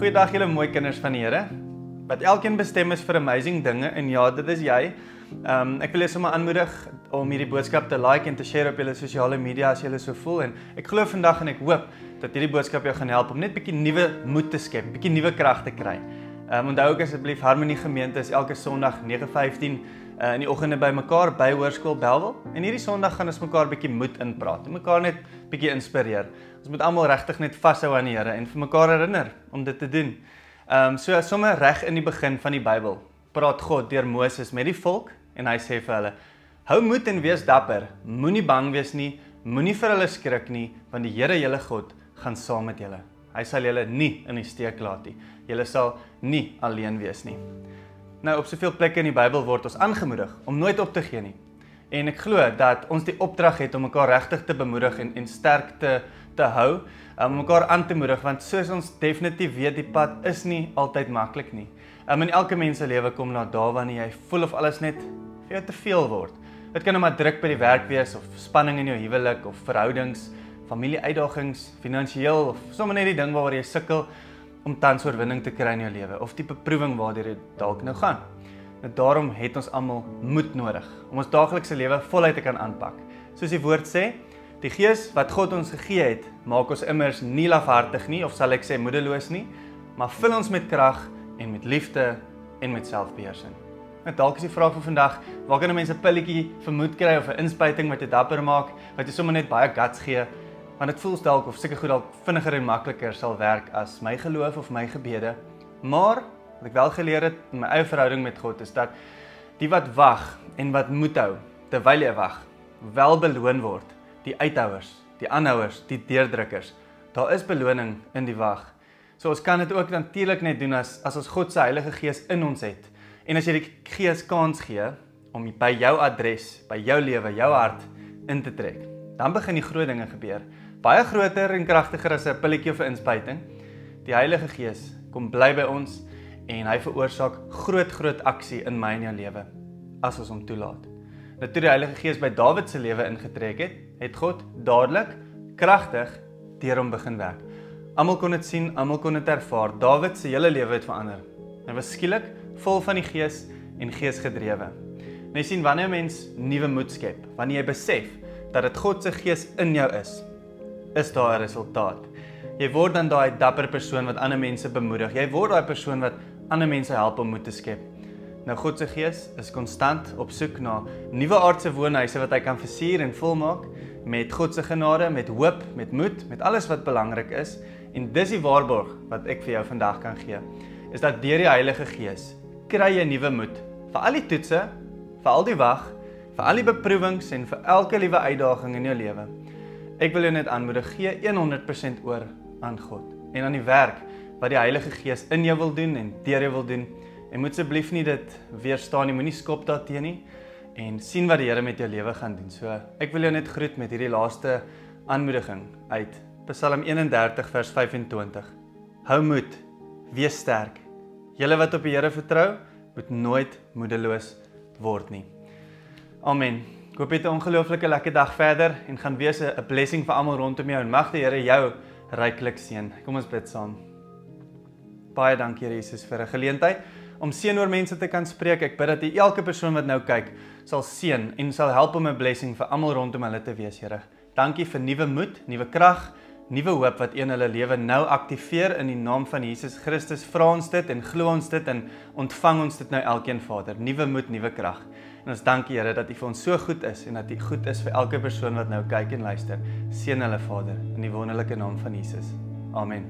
Goeiedag julle mooi kinders van die Here. Wat elkeen bestem is vir amazing dinge en ja, dit is jy. Ehm um, ek wil julle sommer aanmoedig om hierdie boodskap te like en te share op julle sosiale media as julle so voel en ek glo vandag en ek hoop dat hierdie boodskap jou gaan help om net bietjie nuwe moed te skep, bietjie nuwe krag te kry. Ehm um, onthou ook asseblief Harmony Gemeente is elke Sondag 9:15 uh, in die oggende by mekaar by Hoërskool Belwel en hierdie Sondag gaan ons mekaar bietjie moed inpraat en mekaar net bietjie inspireer. Ons moet almal regtig net vashou aan die Here en vir mekaar herinner om dit te doen. Ehm um, so sommer reg in die begin van die Bybel praat God deur Moses met die volk en hy sê vir hulle: Hou moed en wees dapper. Moenie bang wees nie, moenie vir hulle skrik nie, want die Here julle God gaan saam met julle. Hy sal julle nie in die steek laat nie. Julle sal nie alleen wees nie. Nou op soveel plekke in die Bybel word ons aangemoedig om nooit op te gee nie. En ek glo dat ons die opdrag het om mekaar regtig te bemoedig en en sterk te te hou, om mekaar aan te moedig want soos ons definitief weet die pad is nie altyd maklik nie. Um, in elke mens se lewe kom na dae wanneer jy voel of alles net vir jou te veel word. Dit kan net maar druk by die werk wees of spanning in jou huwelik of verhoudings, familieuitdagings, finansiëel of sommer net die ding waaroor jy sukkel om tans oorwinning te kry in jou lewe of die beproewing waardeur jy dalk nou gaan. Nou daarom het ons almal moed nodig om ons daaglikse lewe voluit te kan aanpak. Soos die woord sê, die Gees wat God ons gegee het, maak ons immers nie lafhartig nie of sal ek sê moedeloos nie, maar vul ons met krag en met liefde en met selfbeheersing. Nou dalk is die vraag vir vandag, waar kan 'n mens 'n pilletjie vermoed kry of 'n inspuiting wat jou dapper maak, wat jou sommer net baie guts gee? Want dit voel dalk of seker goed dalk vinniger en makliker sal werk as my geloof of my gebede. Maar wat ek wel geleer het in my eie verhouding met God is dat die wat wag en wat moet hou terwyl jy wag, wel beloon word. Die uithouers, die aanhouers, die deurdrukkers. Daar is beloning in die wag. So ons kan dit ook natuurlik net doen as as ons God se Heilige Gees in ons het. En as jy die Gees kans gee om by jou adres, by jou lewe, jou hart in te trek, dan begin die groot dinge gebeur. Baie groter en kragtiger as 'n pilletjie 'n inspuiting. Die Heilige Gees kom bly by ons en hy veroorsaak groot groot aksie in my en jou lewe as ons hom toelaat. Nou toe die Heilige Gees by Dawid se lewe ingetrek het, het God dadelik kragtig deur hom begin werk. Almal kon dit sien, almal kon dit ervaar. Dawid se hele lewe het verander. Hy was skielik vol van die Gees en Geesgedrewe. Jy sien wanneer 'n mens nuwe moed skep, wanneer jy besef dat dit God se Gees in jou is, is daar 'n resultaat. Jy word dan daai dapper persoon wat ander mense bemoedig. Jy word daai persoon wat ander mense help om moed te skep. Nou God se Gees is konstant op soek na nuwe aardse woonhuise wat hy kan versier en volmaak met God se genade, met hoop, met moed, met alles wat belangrik is. En dis die waarborg wat ek vir jou vandag kan gee. Is dat deur die Heilige Gees kry jy nuwe moed vir al die toetse, vir al die wag, vir al die beproewings en vir elke liewe uitdaging in jou lewe. Ek wil jou net aanmoedig, gee 100% oor aan God en aan die werk wat die Heilige Gees in jou wil doen en deur jou wil doen. En moet asseblief nie dit weerstaan nie, moenie skop daarteenoor nie en sien wat die Here met jou lewe gaan doen. So, ek wil jou net groet met hierdie laaste aanmoediging uit Psalm 31 vers 25. Hou moed, wees sterk. Julle wat op die Here vertrou, moet nooit moedeloos word nie. Amen. Ek hoop jy het 'n ongelooflike lekker dag verder en gaan wees 'n blessing vir almal rondom jou en mag die Here jou ryklik seën. Kom ons bid saam. Baie dankie Here Jesus vir 'n geleentheid om seën oor mense te kan spreek. Ek bid dat U elke persoon wat nou kyk sal seën en sal help om 'n blessing vir almal rondom hulle te wees, Here. Dankie vir nuwe moed, nuwe krag nuwe hoop wat een hulle lewe nou aktiveer in die naam van Jesus Christus. Vra ons dit en glo ons dit en ontvang ons dit nou elkeen Vader. Nuwe moed, nuwe krag. En ons dankie Here dat U vir ons so goed is en dat U goed is vir elke persoon wat nou kyk en luister. Seën hulle Vader in die wonderlike naam van Jesus. Amen.